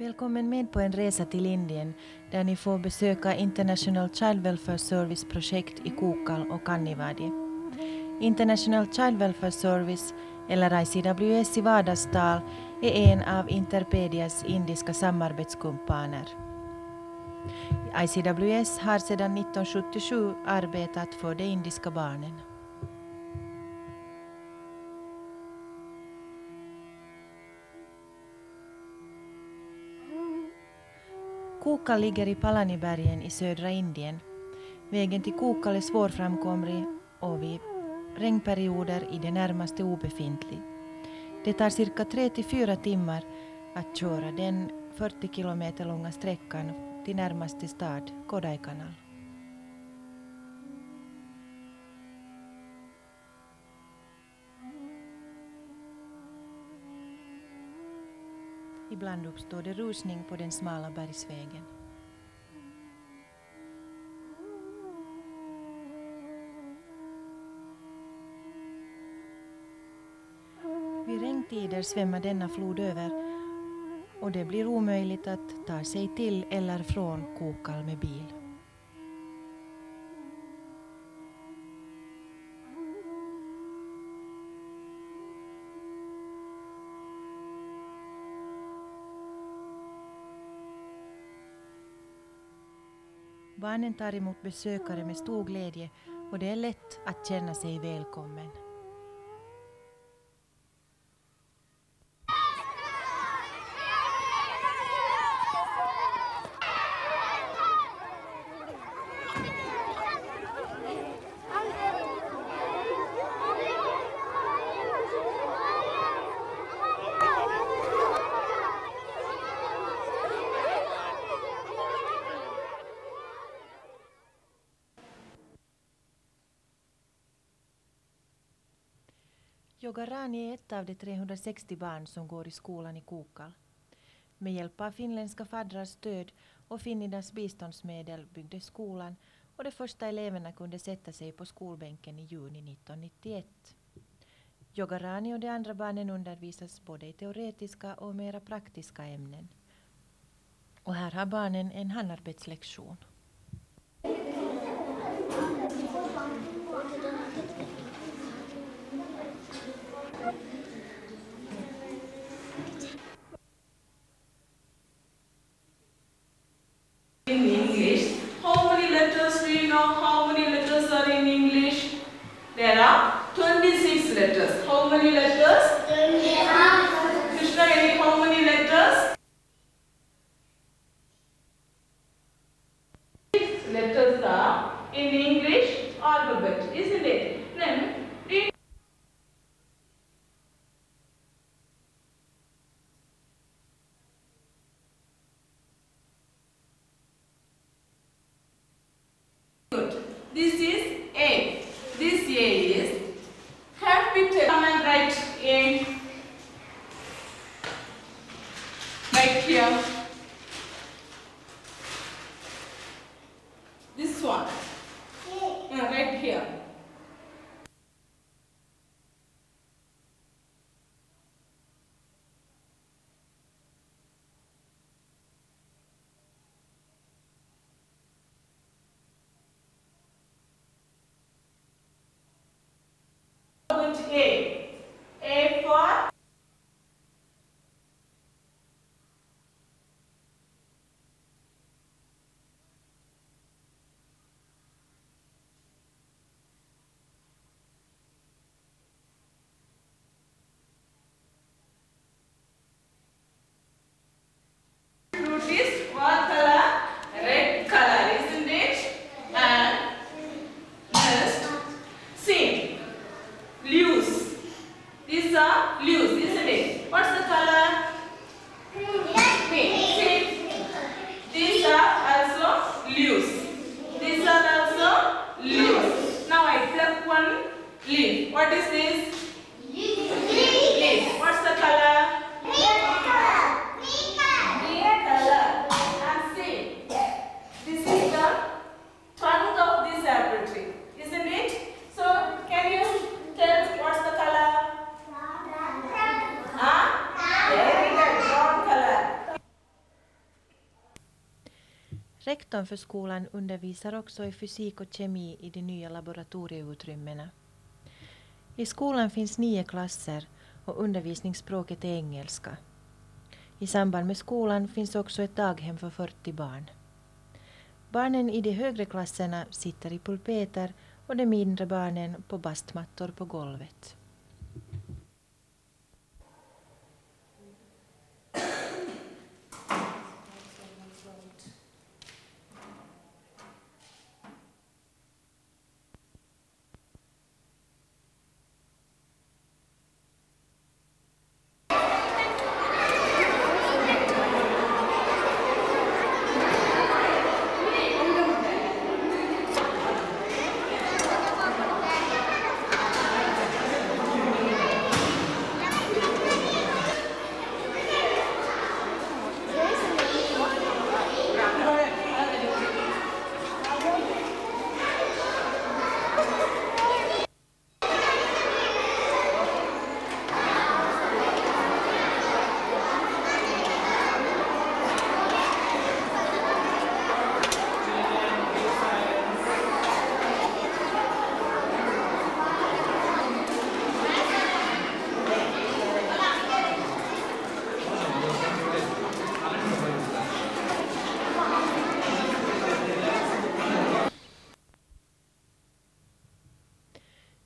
Välkommen med på en resa till Indien där ni får besöka International Child Welfare Service projekt i Kokal och Kannivadi. International Child Welfare Service, eller ICWS i vardagstal, är en av Interpedias indiska samarbetskumpaner. ICWS har sedan 1977 arbetat för de indiska barnen. Kukal ligger i Palanibergen i södra Indien. Vägen till Kukal är svårframkomlig och vid regnperioder i det närmaste obefintlig. Det tar cirka 3-4 timmar att köra den 40 kilometer långa sträckan till närmaste stad, Kodaikanal. Ibland uppstår det rusning på den smala bergsvägen. Vid regntider svämmar denna flod över och det blir omöjligt att ta sig till eller från Kokal med bil. Barnen tar emot besökare med stor glädje och det är lätt att känna sig välkommen. Jogarani är ett av de 360 barn som går i skolan i Kokal. Med hjälp av finländska faddrars stöd och Finnidas biståndsmedel byggdes skolan och de första eleverna kunde sätta sig på skolbänken i juni 1991. Jogarani och de andra barnen undervisas både i teoretiska och mera praktiska ämnen. Och här har barnen en handarbetslektion. Utanför skolan undervisar också i fysik och kemi i de nya laboratorieutrymmena. I skolan finns nio klasser och undervisningsspråket är engelska. I samband med skolan finns också ett daghem för 40 barn. Barnen i de högre klasserna sitter i pulpeter och de mindre barnen på bastmattor på golvet.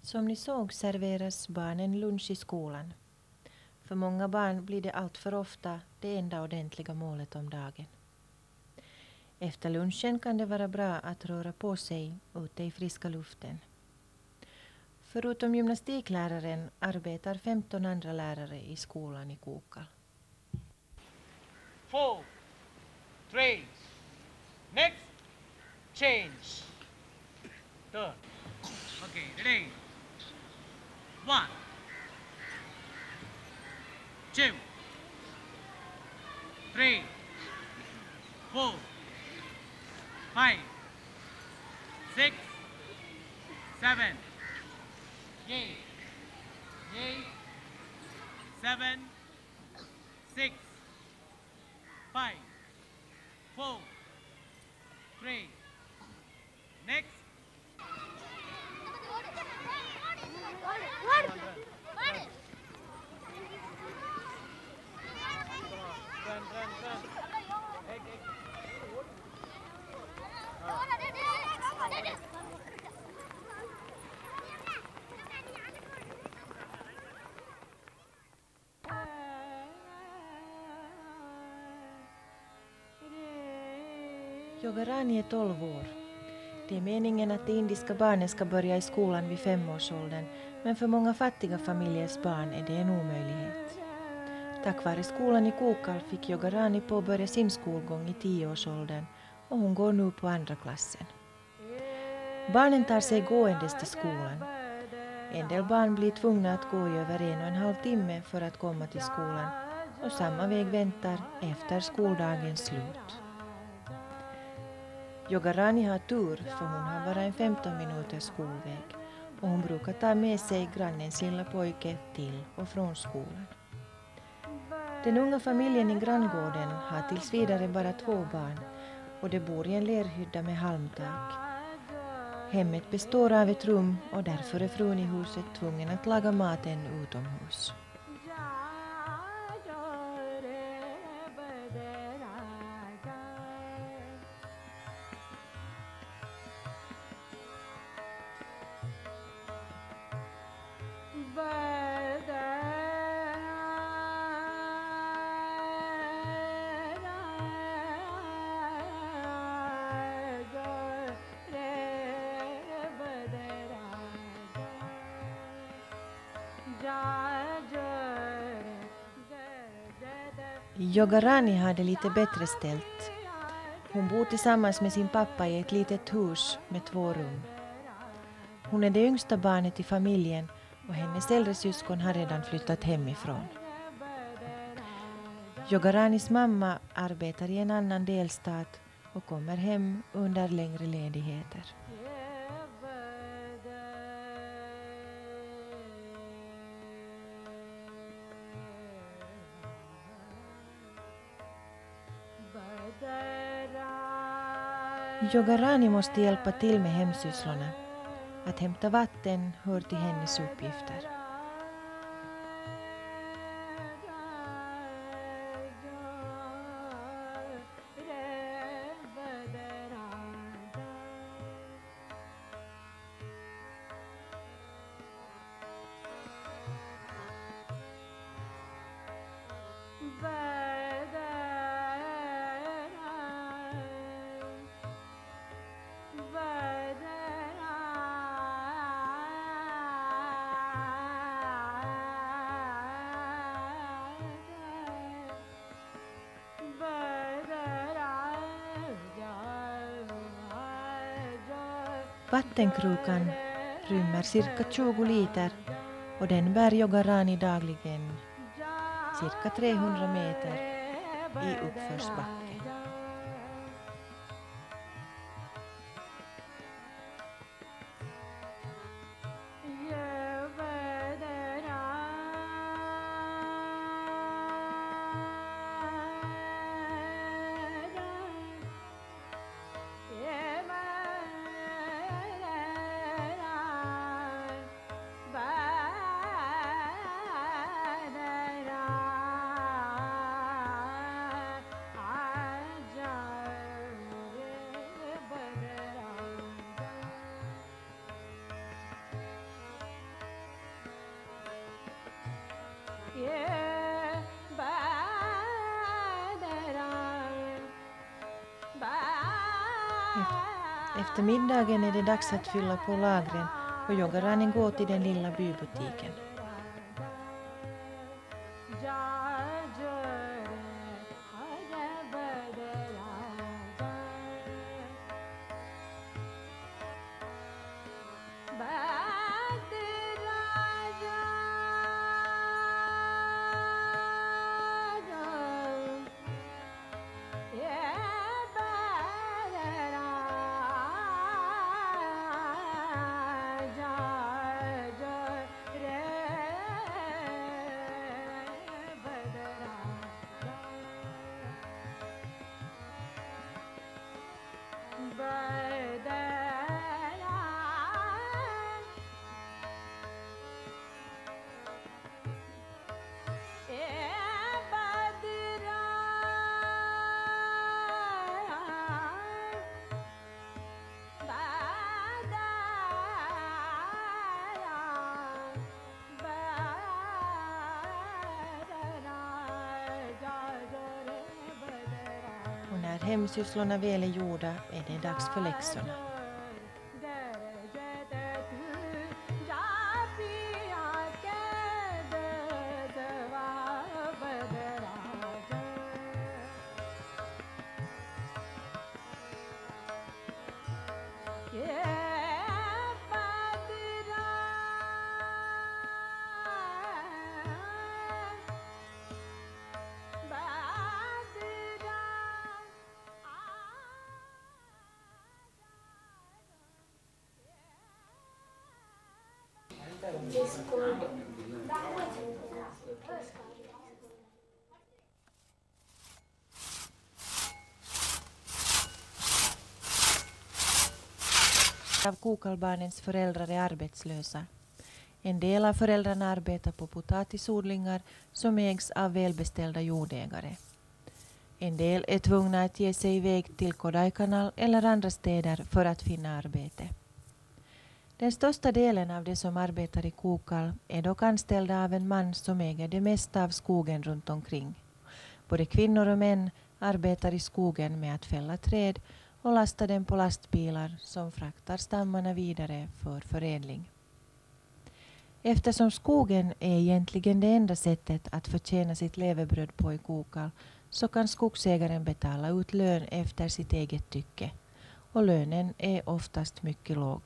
Som ni såg serveras barnen lunch i skolan. För många barn blir det allt för ofta det enda ordentliga målet om dagen. Efter lunchen kan det vara bra att röra på sig ute i friska luften. Förutom gymnastikläraren arbetar 15 andra lärare i skolan i Kokal. four, three, next, change, turn. Okay, ready? One, two, three, four, five, six, seven, eight, eight, seven, six, five, four, three. Next. Yogarani är 12 år. Det är meningen att de indiska barnen ska börja i skolan vid femårsåldern men för många fattiga familjers barn är det en omöjlighet. Tack vare skolan i Kokal fick Yogarani påbörja sin skolgång i tioårsåldern och hon går nu på andra klassen. Barnen tar sig gåendes till skolan. En del barn blir tvungna att gå i över en och en halv timme för att komma till skolan och samma väg väntar efter skoldagens slut. Yogarani har tur för hon har bara en 15 minuters skolväg och hon brukar ta med sig grannens lilla pojke till och från skolan. Den unga familjen i granngården har tills vidare bara två barn och de bor i en lerhydda med halmtak. Hemmet består av ett rum och därför är frun i huset tvungen att laga maten utomhus. Yogarani har det lite bättre ställt. Hon bor tillsammans med sin pappa i ett litet hus med två rum. Hon är det yngsta barnet i familjen och hennes äldre syskon har redan flyttat hemifrån. Yogaranis mamma arbetar i en annan delstat och kommer hem under längre ledigheter. Yogarani måste hjälpa till med hemsysslorna. Att hämta vatten hör till hennes uppgifter. Vattenkrukan rymmer cirka 20 liter och den bär Yogarani dagligen cirka 300 meter i uppförsbacke. Efter middagen är det dags att fylla på lagren och Yogarani går till den lilla bybutiken. Hemsysslorna väl är gjorda är det dags för läxorna. Av kokalbarnens föräldrar är arbetslösa. En del av föräldrarna arbetar på potatisodlingar som ägs av välbeställda jordägare. En del är tvungna att ge sig iväg till Kodaikanal eller andra städer för att finna arbete. Den största delen av de som arbetar i Kokal är dock anställda av en man som äger det mesta av skogen runt omkring. Både kvinnor och män arbetar i skogen med att fälla träd och lasta dem på lastbilar som fraktar stammarna vidare för förädling. Eftersom skogen är egentligen det enda sättet att förtjäna sitt levebröd på i Kokal så kan skogsägaren betala ut lön efter sitt eget tycke och lönen är oftast mycket låg.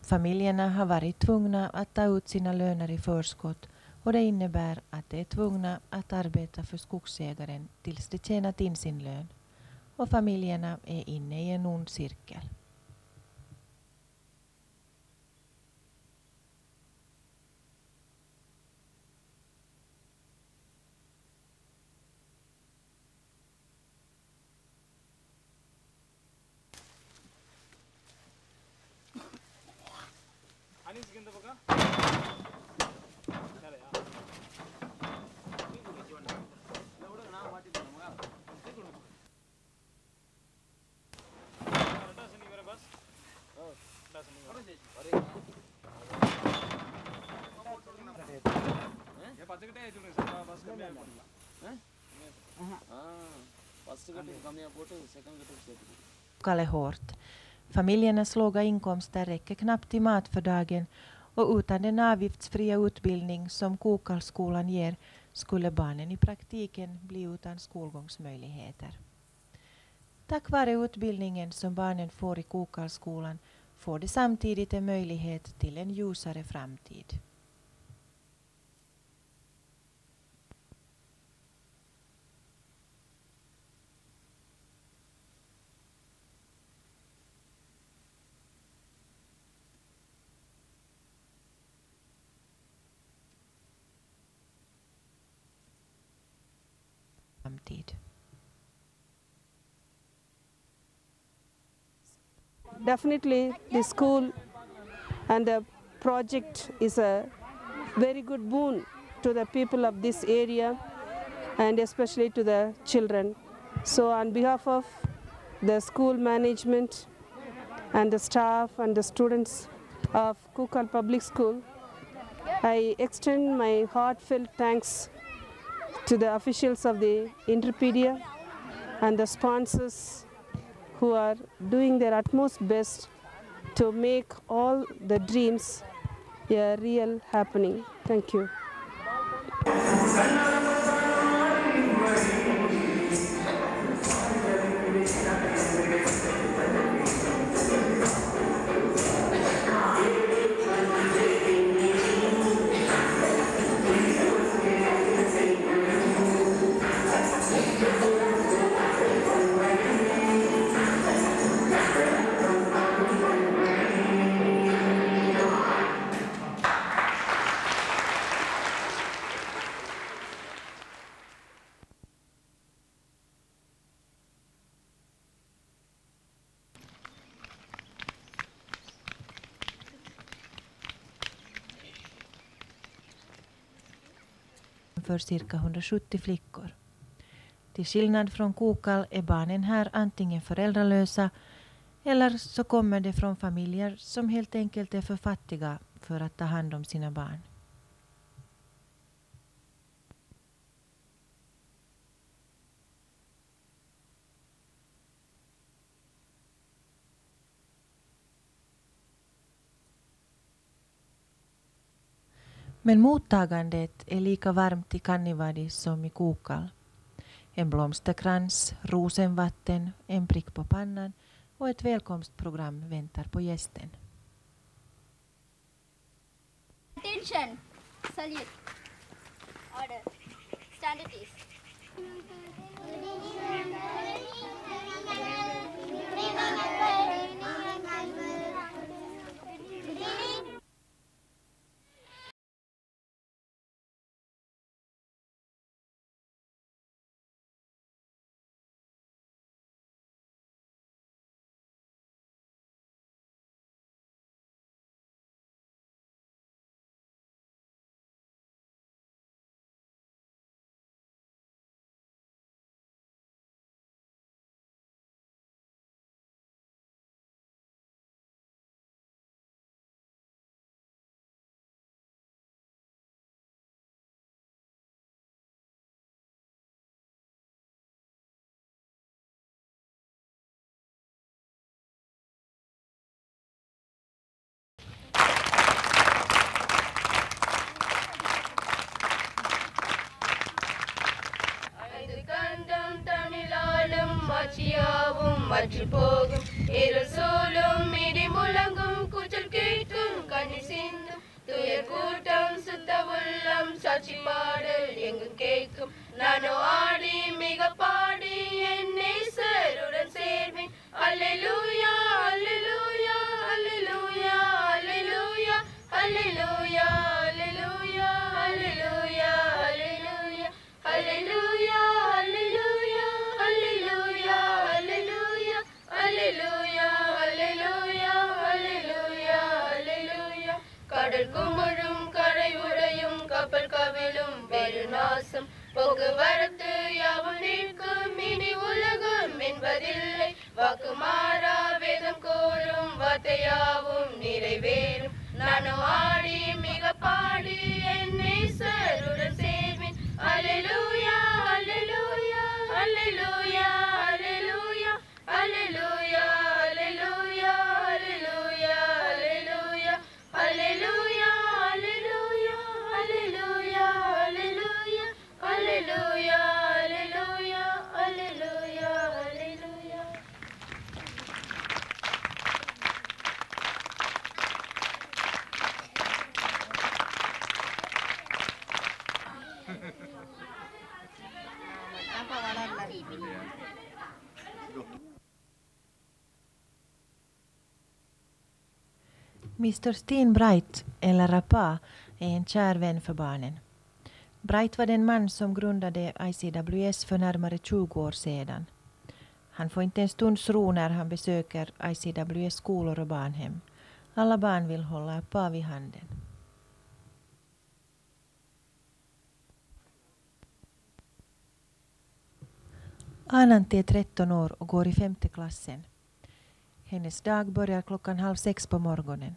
Familjerna har varit tvungna att ta ut sina löner i förskott och det innebär att de är tvungna att arbeta för skogsägaren tills de tjänat in sin lön och familjerna är inne i en ond cirkel. Kalle hårt. Familjernas låga inkomster räcker knappt till mat för dagen och utan den avgiftsfria utbildning som Kokalskolan ger skulle barnen i praktiken bli utan skolgångsmöjligheter. Tack vare utbildningen som barnen får i Kokalskolan får de samtidigt en möjlighet till en ljusare framtid. framtid. Definitely, the school and the project is a very good boon to the people of this area and especially to the children. So, on behalf of the school management and the staff and the students of Kukal Public School, I extend my heartfelt thanks to the officials of the Interpedia and the sponsors who are doing their utmost best to make all the dreams a real happening. Thank you. För cirka 170 flickor. Till skillnad från Kokal är barnen här antingen föräldralösa eller så kommer de från familjer som helt enkelt är för fattiga för att ta hand om sina barn. Men mottagandet är lika varmt i Kannivadi som i Kokal. En blomsterkrans, rosenvatten, en prick på pannan och ett välkomstprogram väntar på gästen. Attention! Salute. Order. Stand at ease. அது Mr Steen Bright, eller Rapa, är en kär vän för barnen. Bright var den man som grundade ICWS för närmare 20 år sedan. Han får inte en stunds ro när han besöker ICWS skolor och barnhem. Alla barn vill hålla Rapa vid handen. Ananti är 13 år och går i femte klassen. Hennes dag börjar klockan halv sex på morgonen.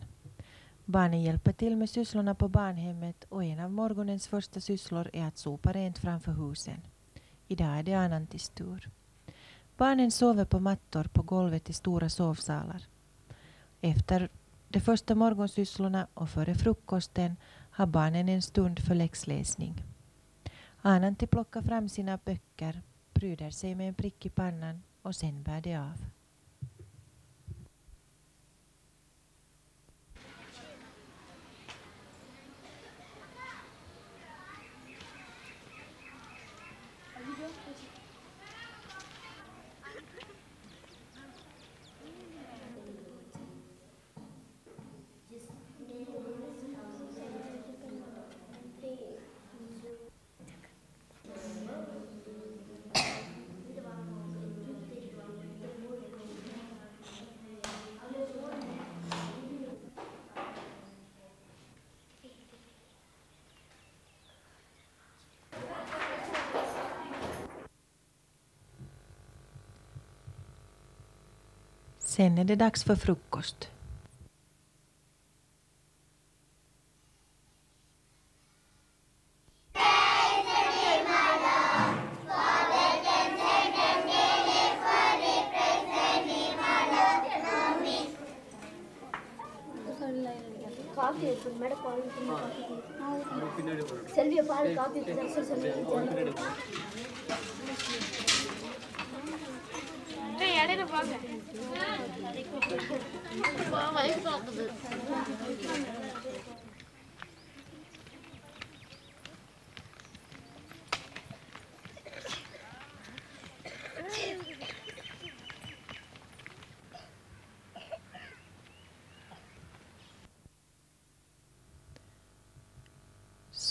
Barnen hjälper till med sysslorna på barnhemmet och en av morgonens första sysslor är att sopa rent framför husen. Idag är det Anantis tur. Barnen sover på mattor på golvet i stora sovsalar. Efter de första morgonsysslorna och före frukosten har barnen en stund för läxläsning. Ananti plockar fram sina böcker, pryder sig med en prick i pannan och sen bär det av. Sen är det dags för frukost.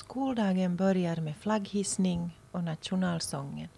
Skoldagen börjar med flagghissning och nationalsången.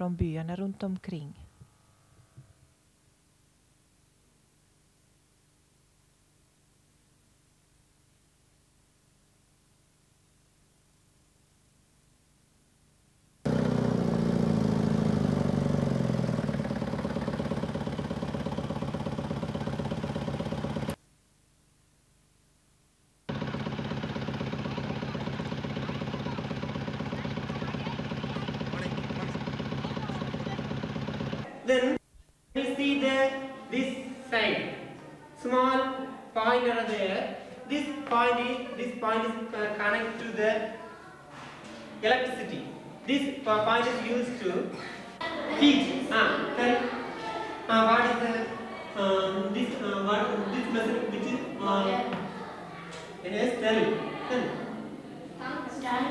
Från byarna runt omkring. Then you see the this side. Small point are there. This point is this point is uh, connect to the electricity. This po- point is used to heat. Ah then uh, what is the um, this uh, what this method which is uh, yes tell tell. Tungsten.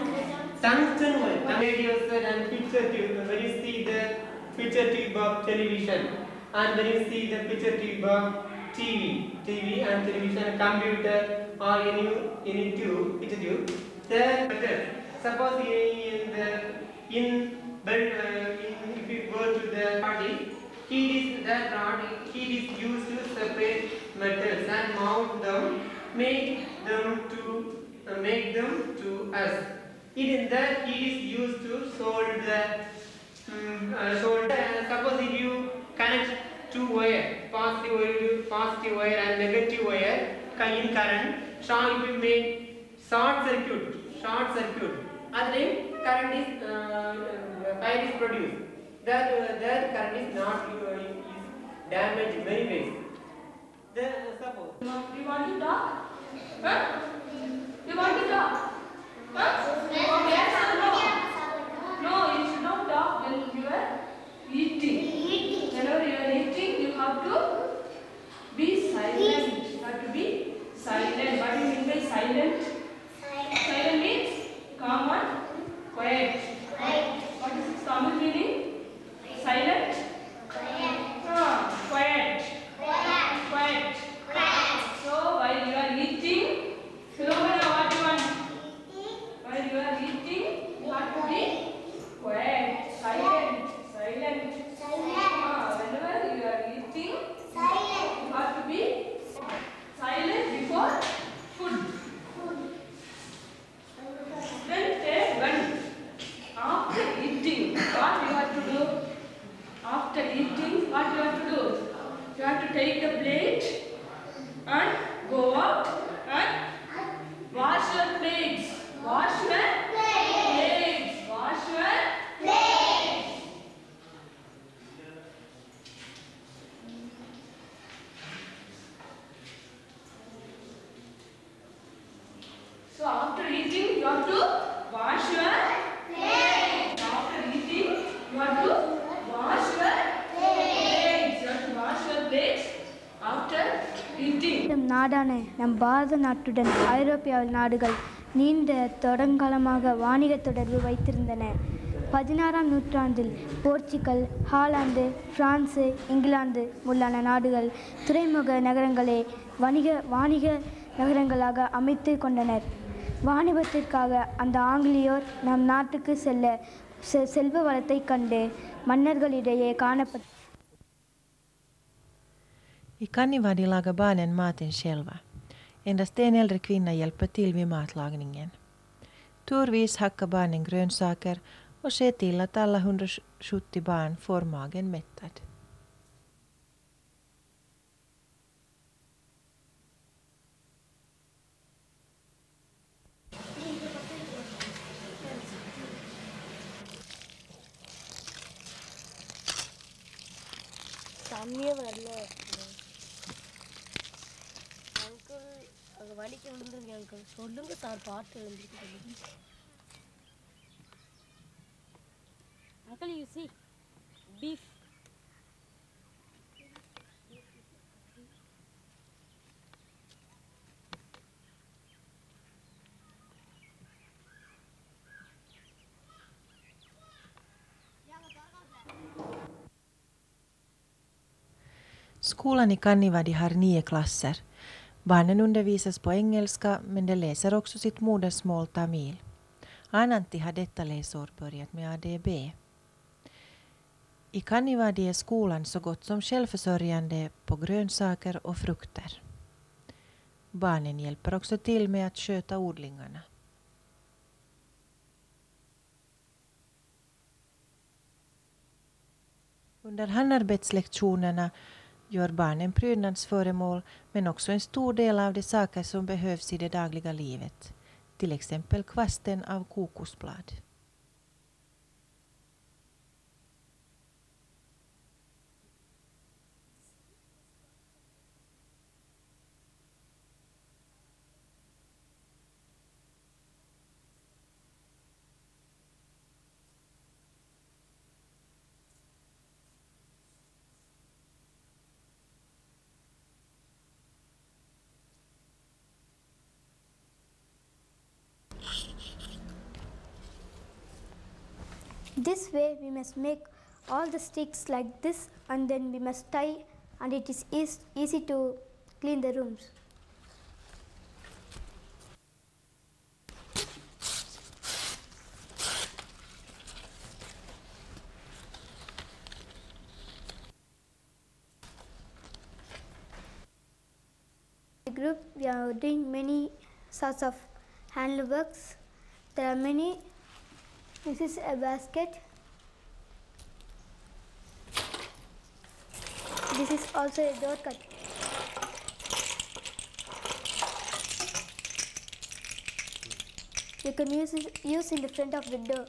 Tungsten wire radio set and picture tube when you see the picture tube of television. And when you see the picture tube of TV TV and television computer or any any tube picture tube the suppose in the in but uh, if you go to the party heat is that rod heat is used to separate metals and mount them make them to uh, make them to us. In that heat is used to solve the um, uh, solve uh, suppose if you connect two wire positive wire to positive wire and negative wire ca- in current short it will make short circuit short circuit at the time current is uh, uh, fire is produced that uh, that current is not uh, is damaged many ways then uh, suppose You want to talk? Huh? You want to talk? Huh? No? No, you should not talk when you are eating. Whenever you are eating, you have to be silent. You have to be silent. What do you mean by silent? Silent means calm and quiet. What is its Tamil meaning? Silent? So after eating, you have to wash your hands. After eating, you have to wash your plates. You have to wash your plates after eating. நம் நாடான நம் பாரத நாட்டுடன் ஐரோப்பியாவில் நாடுகள் நீண்ட தொடர்காலமாக வாணிக தொடர்பு வைத்திருந்தன பதினாறாம் நூற்றாண்டில் போர்ச்சுகல் ஹாலாந்து பிரான்சு இங்கிலாந்து முதலான நாடுகள் துறைமுக நகரங்களே வணிக வாணிக நகரங்களாக அமைத்து கொண்டனர் வாணிபத்திற்காக அந்த ஆங்கிலேயோர் நம் நாட்டுக்கு செல்ல செ- செல்வ வளத்தைக் கண்டு மன்னர்களிடையே காணப்பட்ட I Kannivadi lagar barnen maten själva. Endast en äldre kvinna hjälper till vid matlagningen. Turvis hackar barnen grönsaker och ser till att alla 170 barn får magen mättad. தண்ணியே வரல. அங்கிள் அங்கே வலிக்க விழுந்துருங்க அங்கிள். சொல்லுங்க சார் பாட்டு எழுந்திருக்கு அங்கிள் யூ சி பீஃப் Skolan i Kannivadi har nio klasser. Barnen undervisas på engelska men de läser också sitt modersmål tamil. Ananti har detta läsår börjat med ADB. I Kannivadi är skolan så gott som självförsörjande på grönsaker och frukter. Barnen hjälper också till med att sköta odlingarna. Under handarbetslektionerna gör barnen prydnadsföremål men också en stor del av de saker som behövs i det dagliga livet. Till exempel kvasten av kokosblad. This way we must make all the sticks like this and then we must tie and it is eas- easy to clean the rooms. The group we are doing many sorts of hand. There are many. This is a basket. This is also a door cut. You can use use in the front of the door.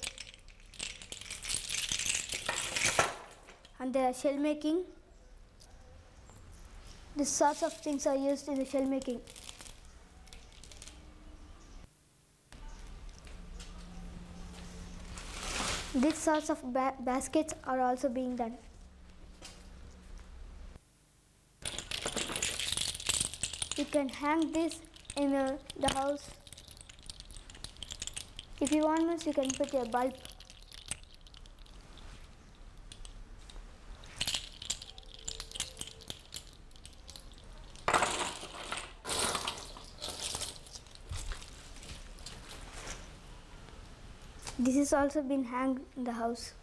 And there are shell making. These sorts of things are used in the shell making. These sorts of ba- baskets are also being done. You can hang this in uh, the house. If you want means you can put a bulb. This is also been hanged in the house.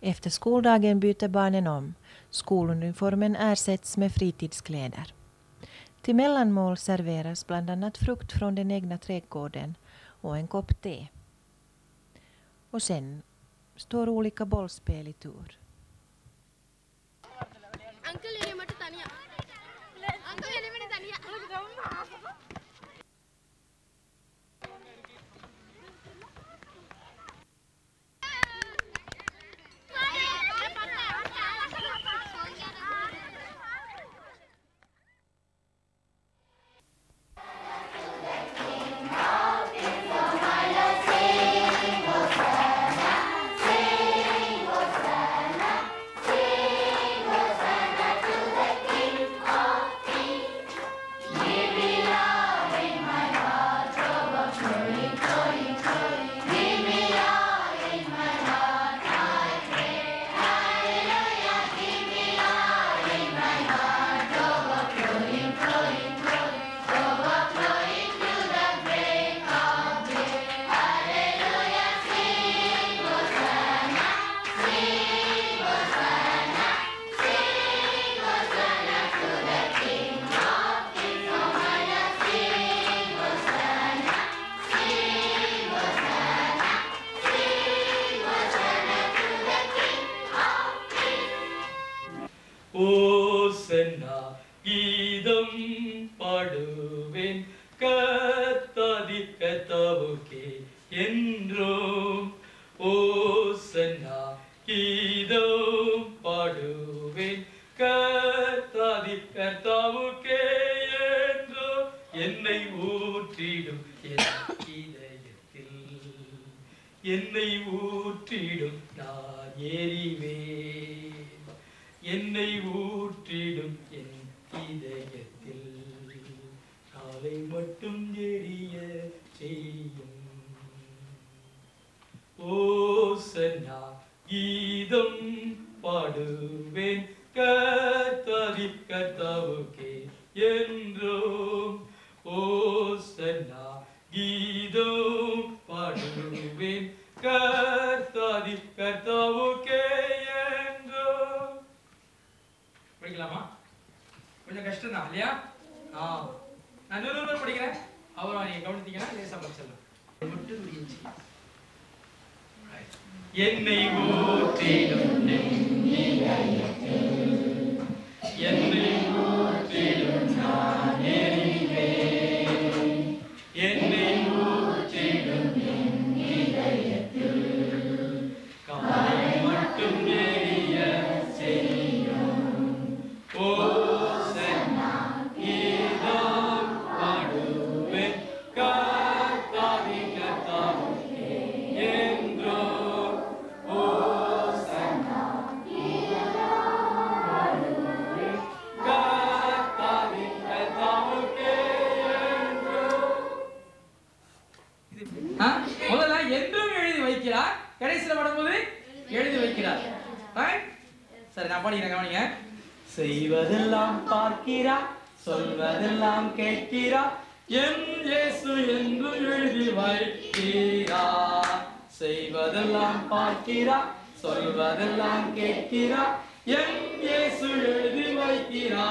Efter skoldagen byter barnen om. Skoluniformen ersätts med fritidskläder. Till mellanmål serveras bland annat frukt från den egna trädgården och en kopp te. Och sen står olika bollspel i tur. எரிவே என்னை ஊற்றிடும் என் இதயத்தில். காலை மட்டும் எரிய செய்யும். ஓசன்னா கீதம் பாடுவேன். கத்தாதி கர்த்தாவுக்கே என்றோம். ஓசன்னா கீதம் பாடுவேன். கர்த்தாதி கர்த்தாவுக்கே என்றோம் படிக்கலாமா? கொஞ்சம் கஷ்டம் தான் இல்லையா? ஆ. நான் நூறு படிக்கிறேன். அவரை நீங்க கவனித்தீங்கன்னா லேசா படிச்சிடலாம். மட்டும் முடிஞ்சு என்னை ஊற்றிடும் என்னை செய்வதெல்லாம் பார்க்கிறா சொல்வதெல்லாம் கேட்கிறா என் இயேசு என்று எழுதி வைக்கிறா. செய்வதெல்லாம் பார்க்கிறா சொல்வதெல்லாம் கேட்கிறா என் இயேசு எழுதி வைக்கிறா.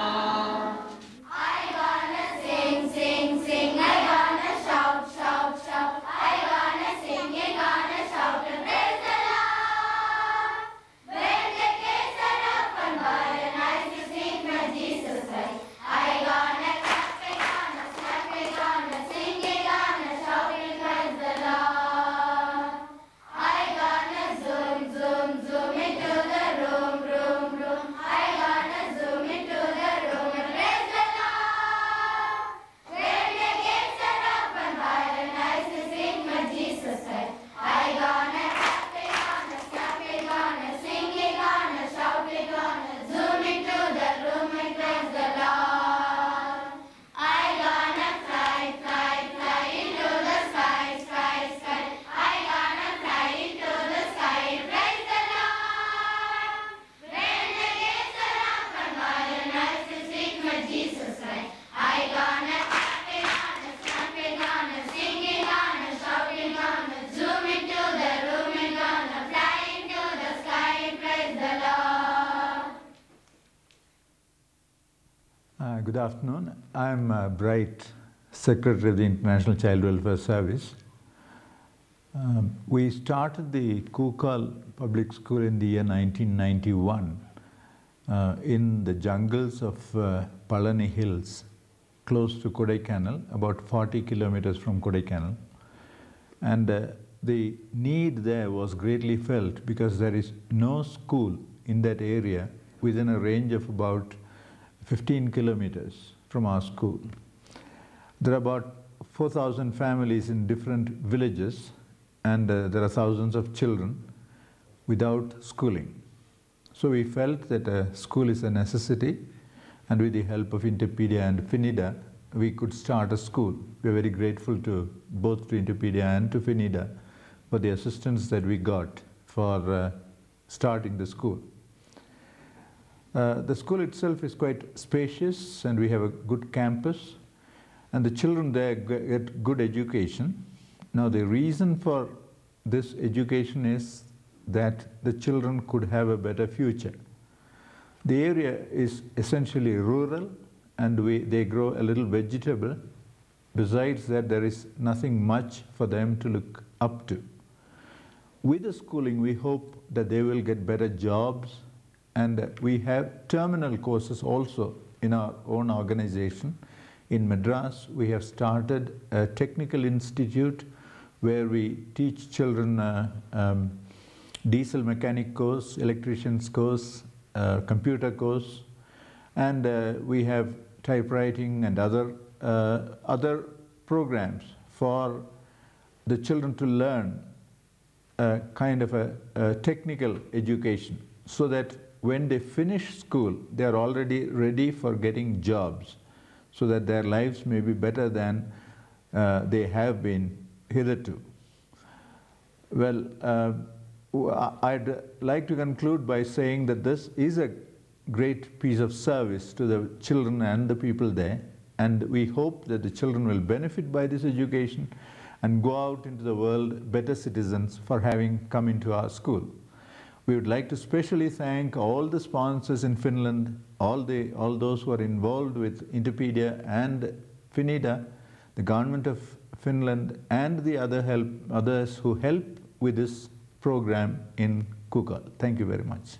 Afternoon. I'm uh, Bright, Secretary of the International Child Welfare Service. Um, we started the Kukal Public School in the year 1991 uh, in the jungles of uh, Palani Hills, close to Kodaikanal, about 40 kilometers from Kodaikanal. And uh, the need there was greatly felt because there is no school in that area within a range of about 15 kilometers from our school. There are about 4,000 families in different villages, and uh, there are thousands of children without schooling. So we felt that a school is a necessity, and with the help of Interpedia and Finida, we could start a school. We are very grateful to both to Interpedia and to Finida for the assistance that we got for uh, starting the school. Uh, the school itself is quite spacious and we have a good campus and the children there get good education. Now the reason for this education is that the children could have a better future. The area is essentially rural and we, they grow a little vegetable. Besides that, there is nothing much for them to look up to. With the schooling, we hope that they will get better jobs, and uh, we have terminal courses also in our own organization. In Madras, we have started a technical institute where we teach children uh, um, diesel mechanic course, electrician's course, uh, computer course, and uh, we have typewriting and other uh, other programs for the children to learn a kind of a, a technical education so that when they finish school they are already ready for getting jobs so that their lives may be better than uh, they have been hitherto well uh, i'd like to conclude by saying that this is a great piece of service to the children and the people there and we hope that the children will benefit by this education and go out into the world better citizens for having come into our school. We would like to specially thank all the sponsors in Finland, all, the, all those who are involved with Interpedia and Finida, the government of Finland, and the other help, others who help with this program in Kukal. Thank you very much.